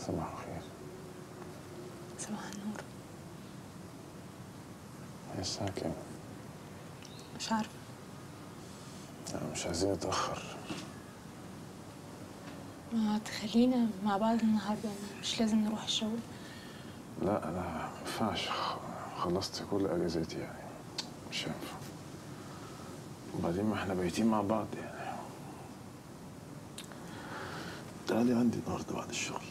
صباح الخير. صباح النور. هي الساعة كام؟ مش عارفة. لا مش عايزين نتأخر. ما تخلينا مع بعض النهاردة يعني مش لازم نروح الشغل. لا لا ما ينفعش. خلصت كل أجازاتي يعني. مش هينفع. وبعدين ما إحنا بايتين مع بعض يعني. تعالي عندي النهارده بعد الشغل.